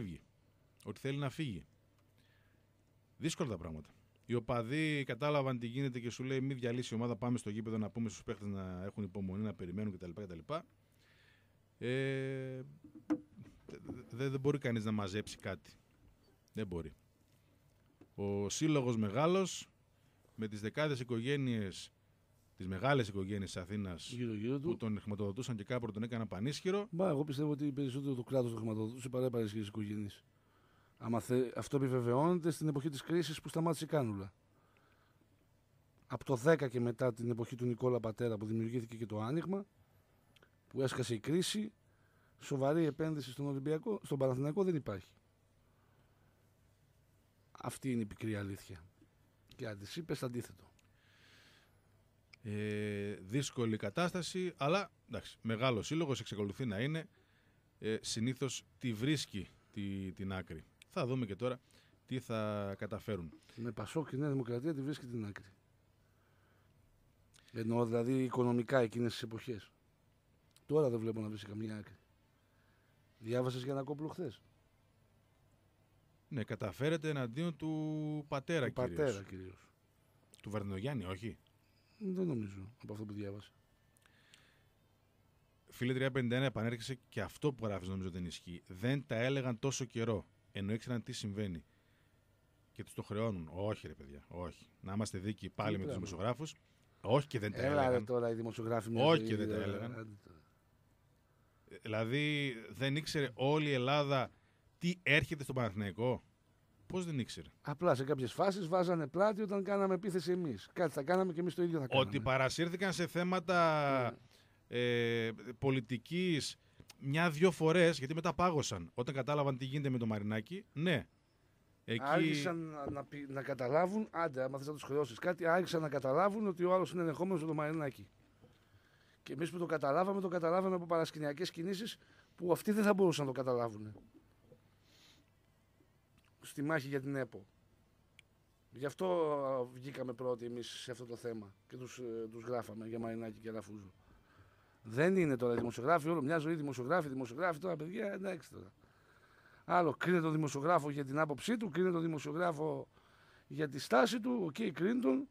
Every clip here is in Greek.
φεύγει. Ότι θέλει να φύγει. Δύσκολα τα πράγματα. Οι οπαδοί κατάλαβαν τι γίνεται και σου λέει: Μη διαλύσει η ομάδα, πάμε στο γήπεδο να πούμε στους παίχτες να έχουν υπομονή, να περιμένουν κτλ. κτλ. Ε, δεν, δεν μπορεί κανείς να μαζέψει κάτι. Δεν μπορεί. Ο σύλλογος μεγάλος με τις δεκάδες οικογένειες τις μεγάλες οικογένειες της Αθήνας που τον χρηματοδοτούσαν και κάπου τον έκαναν πανίσχυρο. Μα εγώ πιστεύω ότι περισσότερο το κράτος τον χρηματοδοτούσε παρά οι πανίσχυρε οικογένειες. Θε... Αυτό επιβεβαιώνεται στην εποχή της κρίσης που σταμάτησε η κάνουλα. Από το 10 και μετά την εποχή του Νικόλα Πατέρα που δημιουργήθηκε και το άνοιγμα, που έσκασε η κρίση, σοβαρή επένδυση στον Ολυμπιακό, στον Παναθηναϊκό δεν υπάρχει. Αυτή είναι η πικρή αλήθεια. Και αν της είπες, αντίθετο. Ε, δύσκολη κατάσταση, αλλά εντάξει, μεγάλος σύλλογος εξακολουθεί να είναι. Ε, Συνήθως τη βρίσκει τη, την άκρη. Θα δούμε και τώρα τι θα καταφέρουν. Με Πασό και Νέα Δημοκρατία τη βρίσκει την άκρη. Εννοώ δηλαδή οικονομικά εκείνες τις εποχές. Τώρα δεν βλέπω να βρίσκει καμία άκρη. Διάβασες για ένα κόμπλο χθες; Ναι, καταφέρεται εναντίον του πατέρα κυρίω. πατέρα κυρίως. Του Βαρδινογιάννη, όχι. Δεν νομίζω από αυτό που διάβασα. Φίλε 351 επανέρχεσαι και αυτό που γράφεις νομίζω δεν ισχύει. Δεν τα έλεγαν τόσο καιρό. Ενώ ήξεραν τι συμβαίνει. Και τους το χρεώνουν. Όχι, ρε παιδιά. Όχι. Να είμαστε δίκοι πάλι με τους δημοσιογράφους. Όχι και δεν τα Έλα, έλεγαν. τώρα οι δημοσιογράφοι Όχι και δεν τα έλεγαν. Δηλαδή δεν ήξερε όλη η Ελλάδα τι έρχεται στο Παναθηναϊκό; Πώς δεν ήξερε; Απλά σε κάποιες φάσεις βάζανε πλάτη όταν κάναμε επίθεση εμείς. Κάτι θα κάναμε και εμείς το ίδιο θα κάναμε. Ότι παρασύρθηκαν σε θέματα ναι. ε, πολιτικής μια-δυο φορές, γιατί μετά πάγωσαν. Όταν κατάλαβαν τι γίνεται με το Μαρινάκι, ναι. Εκεί... Άρχισαν να, να, να, καταλάβουν, άντε, άμα θες να τους χρεώσεις κάτι, άρχισαν να καταλάβουν ότι ο άλλος είναι ενεχόμενο με το Μαρινάκι. Και εμείς που το καταλάβαμε, το καταλάβαμε από παρασκηνιακές κινήσεις που αυτοί δεν θα μπορούσαν να το καταλάβουν στη μάχη για την ΕΠΟ. Γι' αυτό βγήκαμε πρώτοι εμείς σε αυτό το θέμα και τους ε, τους γράφαμε για Μαρινάκη και Ραφούζο. Δεν είναι τώρα δημοσιογράφοι, όλο μια ζωή δημοσιογράφοι, δημοσιογράφοι τώρα παιδιά, εντάξει τώρα. Άλλο κρίνει τον δημοσιογράφο για την άποψή του, κρίνει τον δημοσιογράφο για τη στάση του, OK, okay, κρίνει τον.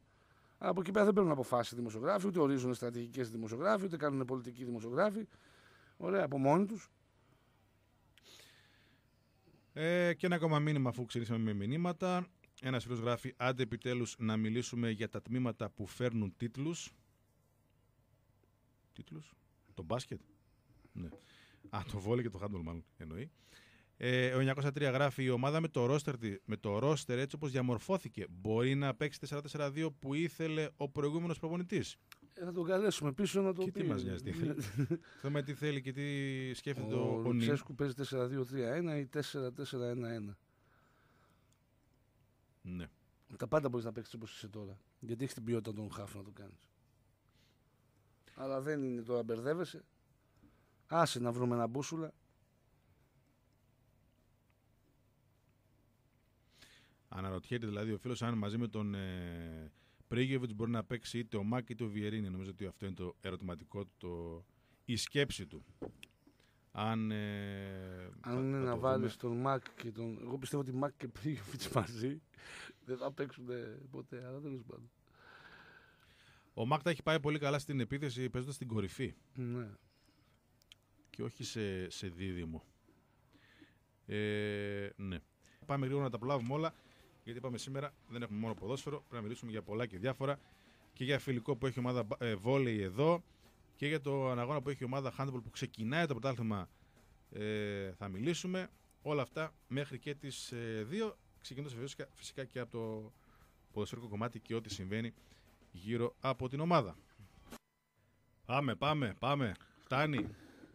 Από εκεί πέρα δεν παίρνουν αποφάσεις οι δημοσιογράφοι, ούτε ορίζουν στρατηγικές δημοσιογράφοι, ούτε κάνουν πολιτικοί δημοσιογράφοι. Ωραία, από μόνοι τους. Ε, και ένα ακόμα μήνυμα αφού ξεκινήσαμε με μηνύματα. Ένας φίλος γράφει: Άντε επιτέλους να μιλήσουμε για τα τμήματα που φέρνουν τίτλους. Τίτλους; Το μπάσκετ; Ναι. Α, το βόλιο και το χάντολ, μάλλον εννοεί. Ε, ο 903 γράφει: Η ομάδα με το ρόστερ, με το ρόστερ έτσι όπως διαμορφώθηκε μπορεί να παίξει 4-4-2 που ήθελε ο προηγούμενος προπονητής. Ε, θα τον καλέσουμε πίσω να το και πει. τι μας νοιάζει, τι θέλει. Θέμα τι θέλει και τι σκέφτεται ο, ο, ο Λουτσέσκου παίζει 4-2-3-1 ή 4-4-1-1. Ναι. Τα πάντα μπορείς να παίξεις όπως είσαι τώρα. Γιατί έχεις την ποιότητα των χάφ να το κάνεις. Αλλά δεν είναι τώρα μπερδεύεσαι. Άσε να βρούμε ένα μπούσουλα. Αναρωτιέται δηλαδή ο φίλος αν μαζί με τον ε, Πρίγεβιτς μπορεί να παίξει είτε ο Μάκ είτε ο Βιερίνη. Νομίζω ότι αυτό είναι το ερωτηματικό του, το... η σκέψη του. Αν, ε, Αν είναι να βάλεις τον Μακ και τον. Εγώ πιστεύω ότι Μακ και Πρίγεβιτς μαζί δεν θα παίξουν ποτέ, αλλά τέλος πάντων. Ο Μακ τα έχει πάει πολύ καλά στην επίθεση παίζοντας στην κορυφή. Ναι. Και όχι σε, σε δίδυμο. Ε, ναι. Πάμε γρήγορα να τα προλάβουμε όλα γιατί είπαμε σήμερα δεν έχουμε μόνο ποδόσφαιρο, πρέπει να μιλήσουμε για πολλά και διάφορα και για φιλικό που έχει η ομάδα ε, βόλεϊ εδώ και για το αναγώνα που έχει η ομάδα handball που ξεκινάει το πρωτάθλημα ε, θα μιλήσουμε. Όλα αυτά μέχρι και τις ε, 2, ξεκινώντας φυσικά, φυσικά και από το ποδοσφαιρικό κομμάτι και ό,τι συμβαίνει γύρω από την ομάδα. Πάμε, πάμε, πάμε. Φτάνει,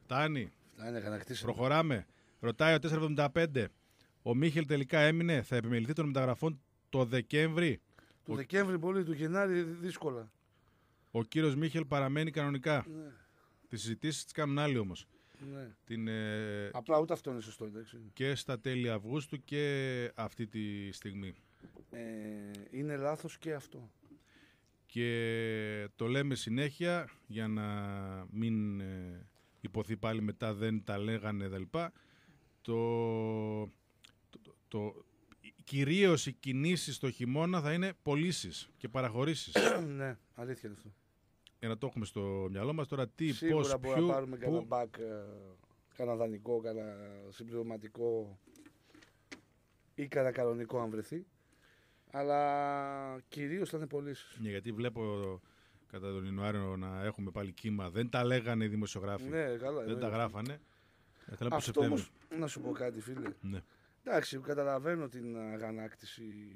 φτάνει. Φτάνει, Προχωράμε. Ρωτάει ο 475. Ο Μίχελ τελικά έμεινε, θα επιμεληθεί των μεταγραφών το Δεκέμβρη. Το ο... Δεκέμβρη πολύ, το Γενάρη δύσκολα. Ο κύριος Μίχελ παραμένει κανονικά. Ναι. Τις συζητήσεις τις κάνουν άλλοι όμως. Ναι. Την, ε... Απλά ούτε αυτό είναι σωστό, εντάξει. Και στα τέλη Αυγούστου και αυτή τη στιγμή. Ε, είναι λάθος και αυτό. Και το λέμε συνέχεια για να μην ε, υποθεί πάλι μετά δεν τα λέγανε ΔΕΛΠΑ. Το το, κυρίως οι κινήσεις το χειμώνα θα είναι πωλήσεις και παραχωρήσεις. ναι, αλήθεια είναι αυτό. Για να το έχουμε στο μυαλό μας τώρα τι, Σίγουρα πώς, μπορούμε ποιο, να πάρουμε πού. κανένα μπακ, ε, κανένα δανεικό, κανένα συμπληρωματικό ή κανένα κανονικό αν βρεθεί. Αλλά κυρίως θα είναι πωλήσεις. Ναι, γιατί βλέπω κατά τον Ιανουάριο να έχουμε πάλι κύμα. Δεν τα λέγανε οι δημοσιογράφοι. Ναι, καλά. Δεν εννοείται. τα γράφανε. Ε, θέλω από Αυτό Σεπτέμβριο. όμως, να σου πω κάτι φίλε. Ναι. Εντάξει, καταλαβαίνω την αγανάκτηση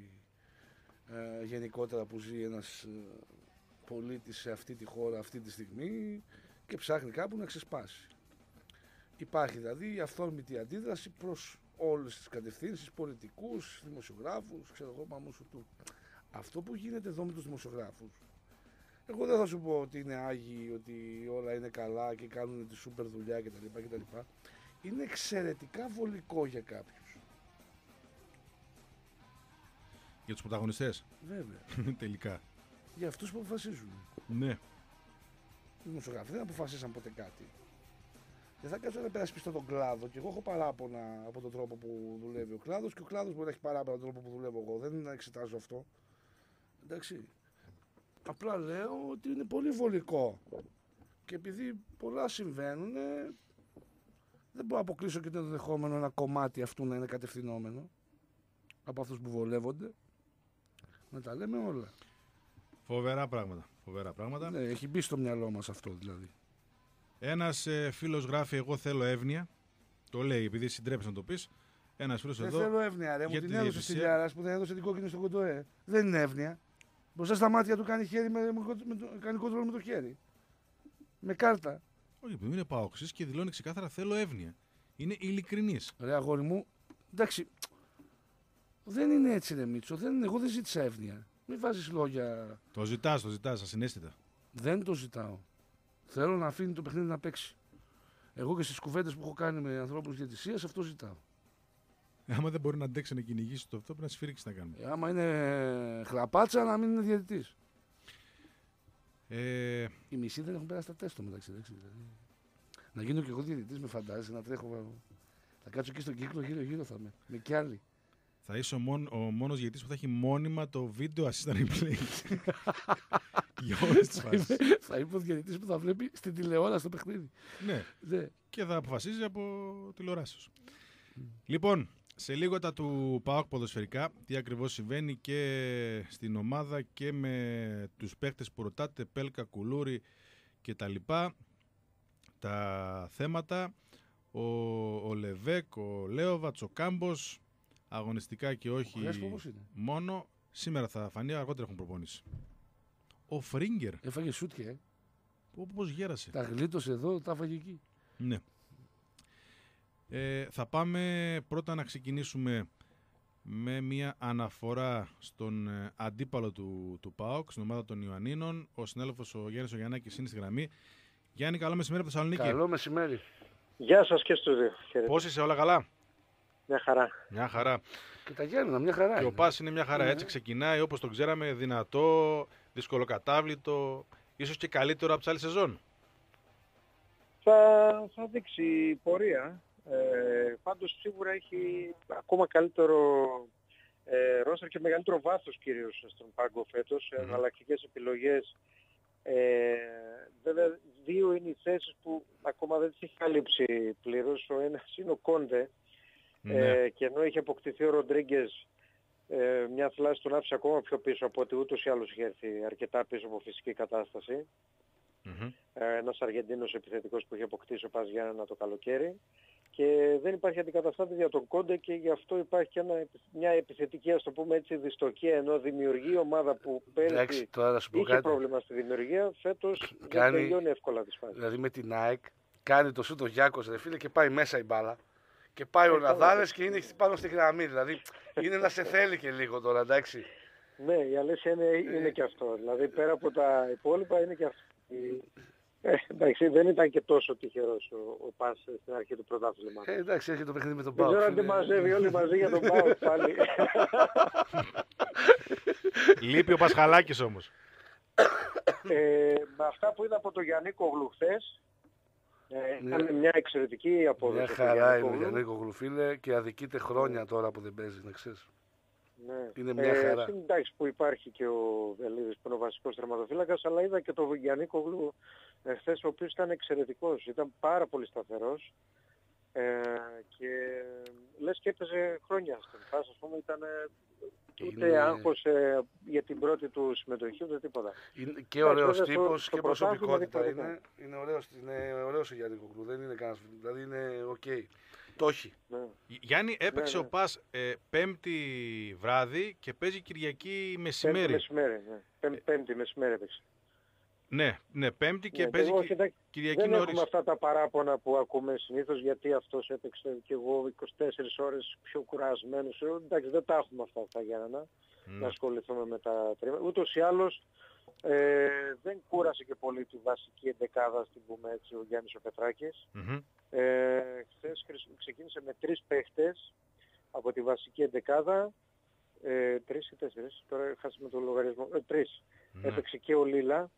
ε, γενικότερα που ζει ένας ε, πολίτης σε αυτή τη χώρα αυτή τη στιγμή και ψάχνει κάπου να ξεσπάσει. Υπάρχει δηλαδή η αυθόρμητη αντίδραση προς όλες τις κατευθύνσεις, πολιτικούς, δημοσιογράφους, ξέρω εγώ πάμε σου του. Αυτό που γίνεται εδώ με τους δημοσιογράφους, εγώ δεν θα σου πω ότι είναι άγιοι, ότι όλα είναι καλά και κάνουν τη σούπερ δουλειά κτλ. κτλ. Είναι εξαιρετικά βολικό για κάποιους. Για τους πρωταγωνιστές. Βέβαια. Τελικά. Για αυτούς που αποφασίζουν. Ναι. Οι δημοσιογράφοι δεν αποφασίσαν ποτέ κάτι. Δεν θα κάτσω να περασπιστώ τον κλάδο και εγώ έχω παράπονα από τον τρόπο που δουλεύει ο κλάδος και ο κλάδος μπορεί να έχει παράπονα από τον τρόπο που δουλεύω εγώ. Δεν είναι να εξετάζω αυτό. Εντάξει. Απλά λέω ότι είναι πολύ βολικό. Και επειδή πολλά συμβαίνουν, δεν μπορώ να αποκλείσω και το ενδεχόμενο ένα κομμάτι αυτού να είναι κατευθυνόμενο από αυτούς που βολεύονται. Να τα λέμε όλα. Φοβερά πράγματα. Φοβερά πράγματα. Ναι, έχει μπει στο μυαλό μας αυτό δηλαδή. Ένας ε, φίλος γράφει εγώ θέλω εύνοια. Το λέει επειδή συντρέψει να το πεις. Ένας φίλος Δεν εδώ. θέλω εύνοια, ρε. Μου για την τη έδωσε στη διαιτησία. Λιάρα που δεν έδωσε την κόκκινη στον κοντοέ. Δεν είναι εύνοια. Μπροστά στα μάτια του κάνει, χέρι με, με, με το, κάνει κόντρολ με το χέρι. Με κάρτα. Όχι, επειδή είναι παόξης και δηλώνει ξεκάθαρα θέλω εύνοια. Είναι ειλικρινής. Ρε αγόρι μου, εντάξει. Δεν είναι έτσι, ρε Μίτσο. Δεν, είναι- εγώ δεν ζήτησα εύνοια. Μην βάζεις λόγια. Το ζητάς, το ζητάς, ασυναίσθητα. Δεν το ζητάω. Θέλω να αφήνει το παιχνίδι να παίξει. Εγώ και στις κουβέντες που έχω κάνει με ανθρώπους διαιτησίας αυτό ζητάω. Ε, Άμα δεν μπορεί να αντέξει να κυνηγήσει το αυτό, πρέπει να σφυρίξει να κάνουμε. Ε, άμα είναι χλαπάτσα, να μην είναι διαιτητής. Ε, Οι μισοί δεν έχουν περάσει τα τεστ το μεταξύ. εντάξει, δηλαδή. Να γίνω κι εγώ διαιτητής, με φαντάζεσαι να τρέχω. Θα κάτσω εκεί στον κύκλο γύρω-γύρω θα είμαι. Με κι άλλοι. Θα είσαι ο, μόν, ο μόνος γιατί που θα έχει μόνιμα το βίντεο assistant replay. Για όλες τις φάσεις. θα είμαι ο διαιτητής που θα βλέπει στην τηλεόραση το παιχνίδι. ναι, Ναι. και θα αποφασίζει από τηλεοράσεως. Λοιπόν, σε λίγο τα του ΠΑΟΚ ποδοσφαιρικά, τι ακριβώς συμβαίνει και στην ομάδα και με τους παίχτες που ρωτάτε, Πέλκα, Κουλούρη και τα λοιπά. Τα θέματα, ο, ο Λεβέκ, ο Λέοβατς, ο Κάμπος, αγωνιστικά και όχι Ο Κρέσπο πώς είναι. μόνο. Σήμερα θα φανεί, αργότερα έχουν προπόνηση. Ο Φρίγκερ, Έφαγε σούτ ε. όπως γέρασε. Τα γλίτωσε εδώ, τα έφαγε εκεί. Ναι. Ε, θα πάμε πρώτα να ξεκινήσουμε με μια αναφορά στον ε, αντίπαλο του, του ΠΑΟΚ, στην ομάδα των Ιωαννίνων. Ο συνέλεφος ο Γιάννης ο Γιαννάκης είναι στη γραμμή. Γιάννη, καλό μεσημέρι από Θεσσαλονίκη. Καλό μεσημέρι. Γεια σας και στο δύο. Χαίρετε. Πώς είσαι, όλα καλά; Μια χαρά. Μια χαρά. Και τα Γιάννενα, μια χαρά. Και ο είναι. Πας είναι μια χαρά. Ναι. Έτσι ξεκινάει όπως το ξέραμε, δυνατό, δυσκολοκατάβλητο, ίσως και καλύτερο από τις άλλες σεζόν. Θα, θα δείξει η πορεία. Ε, πάντως σίγουρα έχει ακόμα καλύτερο ε, ρόστερ και μεγαλύτερο βάθος κυρίως στον πάγκο φέτος. Μμμ. Εναλλακτικές επιλογές. Ε, βέβαια δύο είναι οι θέσεις που ακόμα δεν τις έχει καλύψει πλήρως. Ο ένας είναι ο Κόντε Ναι. Ε, και ενώ είχε αποκτηθεί ο Ροντρίγκες ε, μια θλάση τον άφησε ακόμα πιο πίσω από ότι ούτως ή άλλως είχε έρθει αρκετά πίσω από φυσική κατάσταση. Μμμ. Ε, ένας Αργεντίνος επιθετικός που είχε αποκτήσει ο Πας Γιάννενα το καλοκαίρι. Και δεν υπάρχει αντικαταστάτη για τον Κόντε και γι' αυτό υπάρχει και ένα, μια επιθετική, ας το πούμε έτσι, δυστοκία, ενώ δημιουργεί η ομάδα που Εντάξει, πέρυσι τώρα να σου πω είχε κάτι. πρόβλημα στη δημιουργία, φέτος δεν Κάνει- τελειώνει εύκολα τις φάσεις. Δηλαδή με την ΑΕΚ κάνει το σούτο Γιάκος ρε φίλε και πάει μέσα η μπάλα. Και πάει ο Ε, καλά. Ναδάλες και είναι πάνω στη γραμμή. Δηλαδή είναι να σε θέλει και λίγο τώρα, εντάξει. Ναι, η αλήθεια είναι, είναι και αυτό. Δηλαδή πέρα από τα υπόλοιπα είναι και αυτό. Η- Ε, εντάξει, δεν ήταν και τόσο τυχερός ο, ο Πας στην αρχή του πρωτάθληματος. Ε, εντάξει, έρχεται το παιχνίδι με τον Δεν Πάο. ξέρω αν τη μαζεύει όλοι μαζί για τον Πάο πάλι. Λείπει ο Πασχαλάκης όμως. ε, με αυτά που είδα από τον Γιάννη Κογλου χθες, Ε, Ναι. Ήταν μια εξαιρετική απόδοση. Μια του χαρά είναι ο Γιαννικόγλου. Γιαννίκογλου φίλε και αδικείται χρόνια τώρα που δεν παίζεις, να ξέρεις. Ναι. Είναι μια χαρά. συν, εντάξει που υπάρχει και ο Βελίδης που είναι ο βασικός τερματοφύλακας, αλλά είδα και τον Γιάννη Κογλου εχθές ο οποίος ήταν εξαιρετικός. Ήταν πάρα πολύ σταθερός ε, και λες και έπαιζε χρόνια στον Φάς, ας πούμε, ήταν ούτε Είναι- άγχος ε, για την πρώτη του συμμετοχή, ούτε τίποτα. Είναι και ωραίος βέβαια, στο- τύπος στο και πρωτάθλημα προσωπικότητα διαφορετικά. είναι. Είναι ωραίος, είναι ωραίος ο Γιαννίκογλου, δεν είναι κανένας, δηλαδή είναι οκ. Το έχει. Ναι. Γιάννη, έπαιξε ναι. ο Πας ε, πέμπτη βράδυ και παίζει Κυριακή Πέμπτη μεσημέρι. μεσημέρι, ναι. Πέμπ- Πέμπτη μεσημέρι έπαιξε. Ναι, ναι, πέμπτη και Ναι, παίζει εγώ, Κυ- κοιτάξτε, Κυριακή Δεν νωρίς. έχουμε αυτά τα παράπονα που ακούμε συνήθως γιατί αυτός έπαιξε και εγώ 24 ώρες πιο κουρασμένος. Ε, Εντάξει δεν τα έχουμε αυτά στα Γιάννενα Ναι. να ασχοληθούμε με τα τρίματα. Ούτως ή άλλως ε, δεν κούρασε και πολύ τη βασική εντεκάδα, ας την πούμε έτσι, ο Γιάννης ο Πετράκης. Μμμ. Ε, χθες χρησ- ξεκίνησε με τρεις παίχτες από τη βασική εντεκάδα. Ε, τρεις ή τέσσερις, τώρα χάσαμε το λογαριασμό. Ε, τρεις. Ναι. Έπαιξε και ο Λίλα.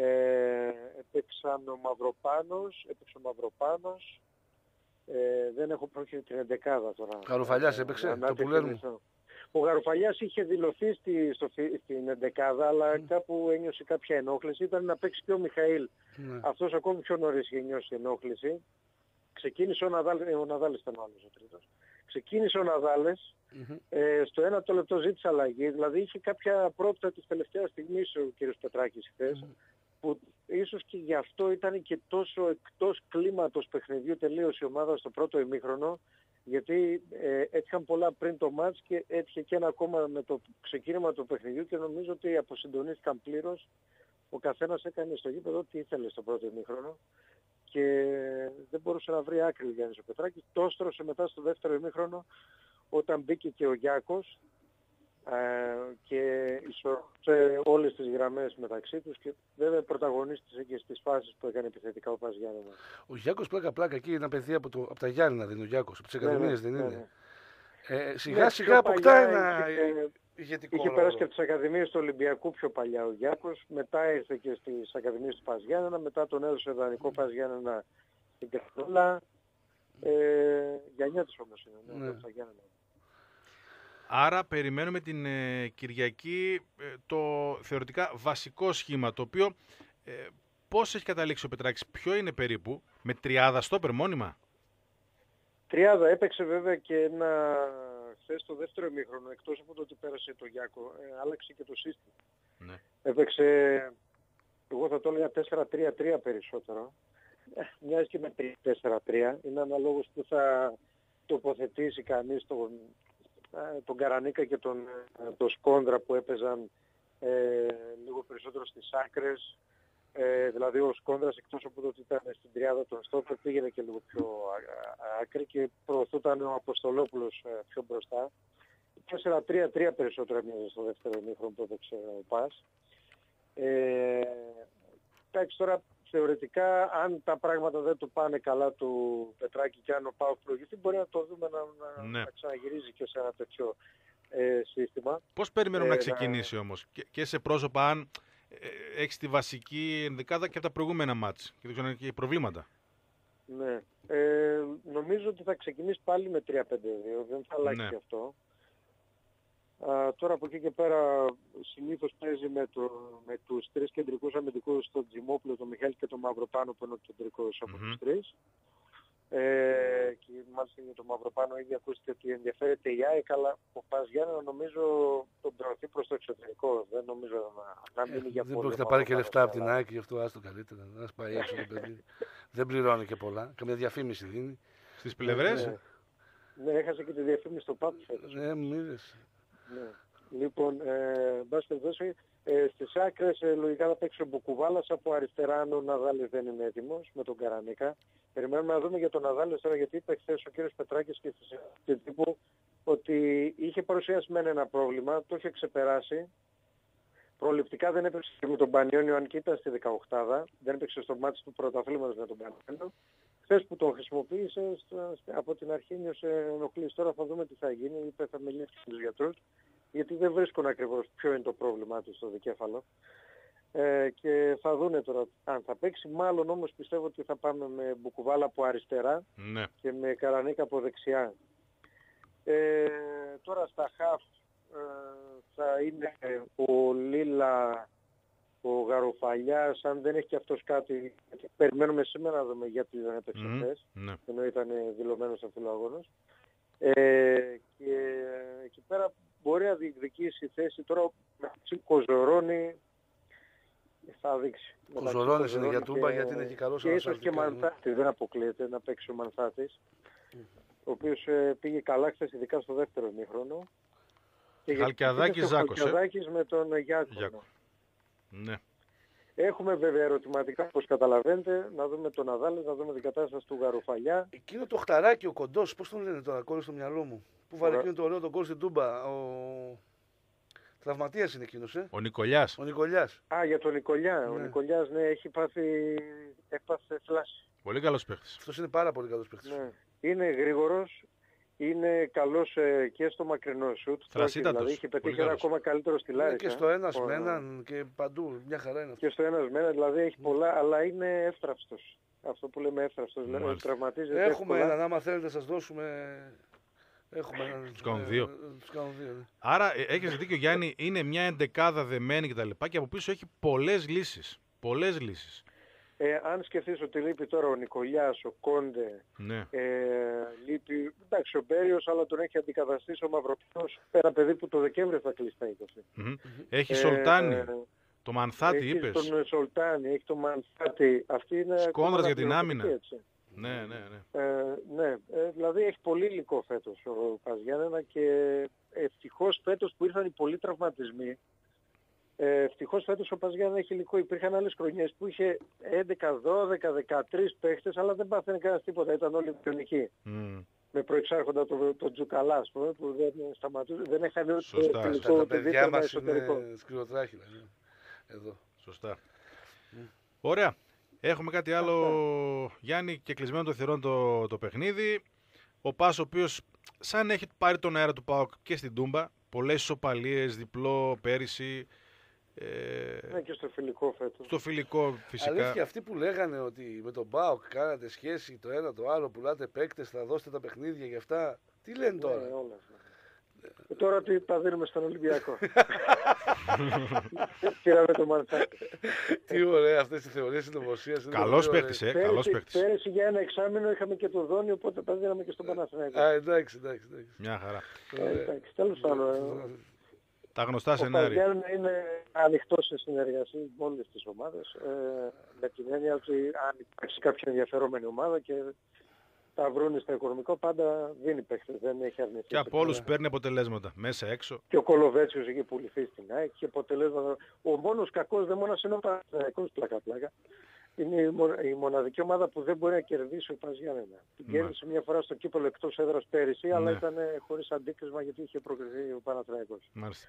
Ε, έπαιξαν ο Μαυροπάνος, έπαιξε ο Μαυροπάνος. Ε, δεν έχω πρόχει την εντεκάδα τώρα. Γαρουφαλιάς Ε, έπαιξε, να- να το τη που λέμε. θυμηθώ. Ο Γαρουφαλιάς είχε δηλωθεί στη, στο, φι- στην εντεκάδα, αλλά κάπου ένιωσε κάποια ενόχληση. Ήταν να παίξει και ο Μιχαήλ. Ναι. Αυτός ακόμη πιο νωρίς είχε νιώσει ενόχληση. Ξεκίνησε ο Ναδάλ, ε, ο Ναδάλης ήταν ο άλλος ο τρίτος. Ξεκίνησε ο Ναδάλες, Μμμ. ε, στο ένα το λεπτό ζήτησε αλλαγή, δηλαδή είχε κάποια πρόπτα της τελευταίας στιγμής ο κύριος Πετράκης χθες, που ίσως και γι' αυτό ήταν και τόσο εκτός κλίματος παιχνιδιού τελείωσε η ομάδα στο πρώτο ημίχρονο, γιατί ε, έτυχαν πολλά πριν το μάτς και έτυχε και ένα ακόμα με το ξεκίνημα του παιχνιδιού και νομίζω ότι αποσυντονίστηκαν πλήρως. Ο καθένας έκανε στο γήπεδο ό,τι ήθελε στο πρώτο ημίχρονο και δεν μπορούσε να βρει άκρη ο Γιάννης ο Πετράκης. Το έστρωσε μετά στο δεύτερο ημίχρονο όταν μπήκε και ο Γιάκος ε, και ισορροπούσε όλες τις γραμμές μεταξύ τους και βέβαια πρωταγωνίστησε και στις φάσεις που έκανε επιθετικά ο Πας Γιάννενα. Ο Γιάκος πλάκα πλάκα εκεί είναι ένα παιδί από, το, από τα Γιάννενα δεν είναι ο Γιάκος, από τις ακαδημίες δεν Ναι, είναι; ναι. Ε, σιγά Ναι, σιγά πιο αποκτά παλιά ένα είχε- ηγετικό Είχε ρόλο. περάσει και από τις Ακαδημίες του Ολυμπιακού πιο παλιά ο Γιάκος, μετά ήρθε και στις Ακαδημίες του Πας Γιάννενα, μετά τον έδωσε δανεικό Πας Γιάννενα στην Καρδόλα. Ε, Γιαννιώτης όμως είναι, ναι, Ναι. Από τα Γιάννενα. Άρα περιμένουμε την ε, Κυριακή ε, το θεωρητικά βασικό σχήμα, το οποίο ε, πώς έχει καταλήξει ο Πετράκης, ποιο είναι περίπου, με τριάδα στόπερ μόνιμα; Τριάδα έπαιξε βέβαια και ένα χθες το δεύτερο ημίχρονο, εκτός από το ότι πέρασε το Γιάκο, ε, άλλαξε και το σύστημα. Ναι. Έπαιξε, εγώ θα το έλεγα 4-3-3 περισσότερο. Ε, Μοιάζει και με 3-4-3. Είναι αναλόγως που θα τοποθετήσει κανείς τον, ε, τον Καρανίκα και τον, ε, τον Σκόντρα που έπαιζαν ε, λίγο περισσότερο στις άκρες. Ε, δηλαδή ο Σκόντρας εκτός από το ότι ήταν στην τριάδα των Στόπερ πήγαινε και λίγο πιο α- α- άκρη και προωθούταν ο Αποστολόπουλος ε, πιο μπροστά. 4-3-3 περισσότερο έμοιαζε στο δεύτερο ημίχρονο που έπαιξε ο Πας. Ε, εντάξει τώρα θεωρητικά αν τα πράγματα δεν του πάνε καλά του Πετράκη και αν ο Πάουκ προηγηθεί μπορεί να το δούμε να, να, Ναι. να ξαναγυρίζει και σε ένα τέτοιο ε, σύστημα. Πώς περιμένουμε Ε, να να- ξεκινήσει όμως; Και, και σε πρόσωπα αν ε, έχεις τη βασική ενδεκάδα και από τα προηγούμενα μάτς και δεν ξέρω αν έχει προβλήματα. Ναι. Ε, νομίζω ότι θα ξεκινήσει πάλι με 3-5-2, δεν θα αλλάξει Ναι. αυτό. Α, τώρα από εκεί και πέρα συνήθως παίζει με, το, με τους τρεις κεντρικούς αμυντικούς, τον Τζιμόπουλο, τον Μιχαήλ και τον Μαυροπάνο που είναι ο κεντρικός από Μμμ. τους τρεις. Ε, και μάλιστα για τον Μαυροπάνο ήδη ακούστηκε ότι ενδιαφέρεται η ΑΕΚ, αλλά ο Πας Γιάννενα νομίζω τον προωθεί προς το εξωτερικό. Δεν νομίζω να, να μείνει για Ε, δεν πολύ. πρόκειται ο να πάρει και Μαυροπάνος, λεφτά από την αλλά- ΑΕΚ, γι' αυτό άστο καλύτερα. Να μας πάει έξω το παιδί. δεν πληρώνει και πολλά. Καμία διαφήμιση δίνει. Στις πλευρές, Ναι, ναι, έχασε και τη διαφήμιση στο ΠΑΠ φέτος. Ναι, μου είδες. Ναι. Λοιπόν, ε, εν πάση περιπτώσει, ε, στις άκρες ε, λογικά θα παίξει ο Μπουκουβάλας από αριστερά αν ο Ναδάλης δεν είναι έτοιμος με τον Καρανίκα. Περιμένουμε να δούμε για τον Ναδάλης τώρα γιατί είπε χθες ο κύριος Πετράκης και στις και τύπου ότι είχε παρουσιάσει μεν ένα πρόβλημα, το είχε ξεπεράσει. Προληπτικά δεν έπαιξε και με τον Πανιόνιο αν και ήταν στη 18 δεν έπαιξε στο μάτι του πρωταθλήματος με τον Πανιόνιο. Χθες που τον χρησιμοποίησε, στο- από την αρχή νιώσε ενοχλής. Τώρα θα δούμε τι θα γίνει, είπε θα μιλήσει με τους γιατρούς γιατί δεν βρίσκουν ακριβώς ποιο είναι το πρόβλημά τους στο δικέφαλο. Ε, και θα δούνε τώρα αν θα παίξει. Μάλλον όμως πιστεύω ότι θα πάμε με Μπουκουβάλα από αριστερά Ναι. και με Καρανίκα από δεξιά. Ε, τώρα στα χαφ ε, θα είναι ο Λίλα, ο Γαροφαλιάς, αν δεν έχει και αυτός κάτι, περιμένουμε σήμερα να δούμε γιατί δεν έπαιξε Μμμ. χθες, ναι. ενώ ήταν δηλωμένος αυτολαγόνος. Ε, και εκεί πέρα μπορεί να διεκδικήσει θέση τώρα μεταξύ Κοζορώνη θα δείξει. Μεταξύ Κοζορώνης είναι για Κοζορώνη τούμπα και- γιατί είναι και καλός Και ίσως και ανασταλτικά, ναι. Μανθάτης, δεν αποκλείεται να παίξει ο Μανθάτης, ο οποίος ε, πήγε καλά χθες, ειδικά στο δεύτερο ημίχρονο. Και γιατί Χαλκιαδάκης, πήγε στο Ζάκος, ε. Χαλκιαδάκης με τον Γιάκο. Γιάκο. Ναι. Έχουμε βέβαια ερωτηματικά, όπως καταλαβαίνετε, να δούμε τον Αδάλες, να δούμε την κατάσταση του Γαρουφαλιά. Εκείνο το χταράκι ο κοντός, πώς τον λένε τώρα, κόλλησε στο μυαλό μου. Που βάλε Ωρα. εκείνο το ωραίο τον κόλ στην τούμπα. Ο... Τραυματίας είναι εκείνος, ε. Ο Νικολιάς. Ο Νικολιάς. Α, για τον Νικολιά. Ο Ναι. Νικολιάς, ναι, έχει πάθει, έπαθε φλάση. Πολύ καλός παίχτης. Αυτός είναι πάρα πολύ καλός παίχτης. Ναι. Είναι γρήγορος, είναι καλός ε, και στο μακρινό σουτ. Θρασίτατος. Δηλαδή έχει Πολύ πετύχει ένα καλός. ακόμα καλύτερο στη Είναι Λάρισα. και στο ένας Ο- με έναν και παντού. Μια χαρά είναι αυτό. Και στο ένας με ένα, δηλαδή έχει πολλά, αλλά είναι εύθραυστος. Αυτό που λέμε εύθραυστος. Δηλαδή Μάλιστα. τραυματίζεται Έχουμε εύκολα. έναν, άμα θέλετε σας δώσουμε... Έχουμε έναν... Τους κάνουν ε, δύο. ε, Τους κάνουν δύο, ναι. Άρα ε, έχεις δίκιο Γιάννη, είναι μια εντεκάδα δεμένη κτλ. Και, και από πίσω έχει πολλές λύσεις. Πολλές λύσεις. Ε, αν σκεφτείς ότι λείπει τώρα ο Νικολιάς, ο Κόντε, Ναι. ε, λείπει, εντάξει ο Μπέριος, αλλά τον έχει αντικαταστήσει ο Μαυροπιός, ένα παιδί που το Δεκέμβριο θα κλείσει τα 20. Μμμ. Έχει Ε, Σολτάνη. ε, Το Μανθάτη έχει είπες; τον Σολτάνη, έχει τον Μανθάτη. Αυτή είναι Σκόνδρας ακόμα για την αναπληρωματική, άμυνα. έτσι. Ναι, ναι, ναι. Ε, ναι, ε, δηλαδή έχει πολύ υλικό φέτος ο Παζιάννενα και ευτυχώς φέτος που ήρθαν οι πολλοί τραυματισμοί, ε, ευτυχώς φέτος ο Παζιάννενα έχει υλικό. Υπήρχαν άλλες χρονιές που είχε 11, 12, 13 παίχτες αλλά δεν πάθαινε κανένας τίποτα, ήταν όλοι πιονικοί. Μμ. Με προεξάρχοντα τον το Τζουκαλά, ας πούμε, που δεν σταματούσε, δεν είχαν ούτε Σωστά. Τα, υλικό τα ούτε παιδιά δίπλωμα μας εσωτερικό. είναι σκληροτράχυλα. ναι. Εδώ. Σωστά. Ωραία. Έχουμε κάτι άλλο, Γιάννη, και κλεισμένο το θηρόν το, το παιχνίδι. Ο Πας, ο οποίος σαν έχει πάρει τον αέρα του ΠΑΟΚ και στην Τούμπα, πολλές ισοπαλίες, διπλό πέρυσι, ε, Ναι, και στο φιλικό φέτος. στο φιλικό φυσικά. Αλήθεια, αυτοί που λέγανε ότι με τον Μπάουκ κάνατε σχέση το ένα το άλλο, πουλάτε παίκτες, θα δώσετε τα παιχνίδια για αυτά. Τι λένε Ναι, τώρα; όλα. Ε, Τώρα τι τα δίνουμε στον Ολυμπιακό. Πήραμε το Μανθάτη. Τι ωραία αυτές οι θεωρίες συνωμοσίας. Καλός παίχτης, ε, καλός Πέρυσι, παίχτης. πέρυσι για ένα εξάμεινο είχαμε και το Δόνι, οπότε τα δίναμε και στον Παναθηναϊκό. Α, εντάξει, εντάξει. εντάξει. Μια χαρά. Ε, εντάξει, τέλος πάντων. Ε, Τα γνωστά Ο σενάρια. Παζιάννα είναι ανοιχτό σε συνεργασία με όλες τις ομάδες, ε, με την έννοια ότι αν υπάρξει κάποια ενδιαφερόμενη ομάδα και τα βρούνε στο οικονομικό, πάντα δίνει παίχτες, δεν έχει αρνηθεί. Και από όλους παίρνει αποτελέσματα. Μέσα έξω. Και ο Κολοβέτσιος έχει πουληθεί στην ΑΕΚ και αποτελέσματα. Ο μόνος κακός δαίμονας είναι ο Παναθηναϊκός πλάκα-πλάκα. Είναι η, μο- η μοναδική ομάδα που δεν μπορεί να κερδίσει ο Παζιάννενα. Την Ναι. κέρδισε μια φορά στο κύπελο εκτός έδρας πέρυσι, αλλά Ναι. ήταν ε, χωρίς αντίκρισμα γιατί είχε προκριθεί ο Παναθηναϊκός. Μάλιστα.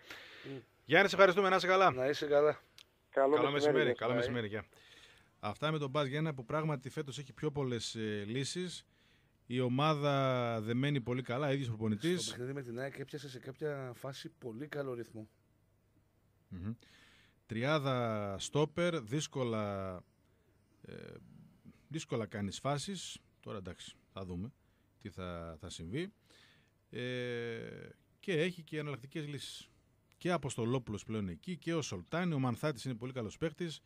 Μμ. Γιάννη, σε ευχαριστούμε. Να είσαι καλά. Να είσαι καλά. Καλό, Καλό μεσημέρι. γεια Καλό σας. μεσημέρι. γεια. Αυτά με τον Μπάζ Γιάννα που πράγματι φέτος έχει πιο πολλές ε, λύσεις. Η ομάδα δεν μένει πολύ καλά, ίδιος Στο προπονητής. παιχνίδι με την ΑΕΚ έπιασε σε κάποια φάση πολύ καλό ρυθμό. Μμμ. Τριάδα στόπερ, δύσκολα, ε, δύσκολα κάνεις φάσεις. Τώρα εντάξει, θα δούμε τι θα, θα συμβεί. Ε, και έχει και εναλλακτικές λύσεις. Και Αποστολόπουλος πλέον εκεί και ο Σολτάνη, ο Μανθάτης είναι πολύ καλός παίχτης.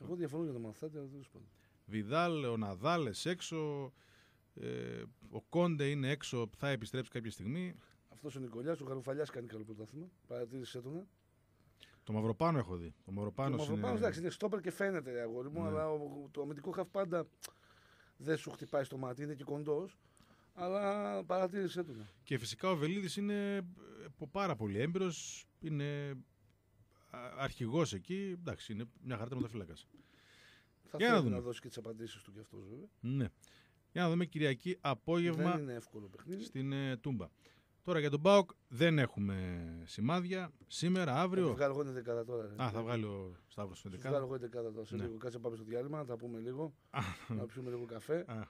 Εγώ διαφωνώ για τον Μανθάτη, αλλά τέλος πάντων. Βιδάλ, ο Ναδάλες έξω, ε, ο Κόντε είναι έξω, θα επιστρέψει κάποια στιγμή. Αυτός ο Νικολιάς, ο Γαρουφαλιάς κάνει καλό πρωτάθλημα. Παρατήρησες τον. Το Μαυροπάνο έχω δει. Το Ο Μαυροπάνος Μαυροπάνος, είναι... εντάξει, είναι στόπερ και φαίνεται αγόρι μου, Ναι. αλλά ο- το αμυντικό χαφ πάντα δεν σου χτυπάει στο μάτι, είναι και κοντός. Αλλά παρατήρησε τον. Και φυσικά ο Βελίδης είναι ε, πο- πάρα πολύ έμπειρος, είναι α- αρχηγός εκεί, εντάξει, είναι μια χαρά τερματοφύλακας. Θα Για να θέλει δούμε. να δώσει και τις απαντήσεις του κι αυτός βέβαια. Ναι. Για να δούμε Κυριακή απόγευμα Δεν είναι εύκολο παιχνίδι. στην ε, Τούμπα. Τώρα για τον Μπάουκ δεν έχουμε σημάδια. Σήμερα, Θα τη αύριο. βγάλω εγώ είναι δεκάδα τώρα. ρε. Α, θα βγάλει ο Σταύρος στην Θα τη δεκάδα. βγάλω εγώ είναι δεκάδα τώρα. Σε Ναι. λίγο κάτσε να πάμε στο διάλειμμα, να τα πούμε λίγο. να πιούμε λίγο καφέ. Α,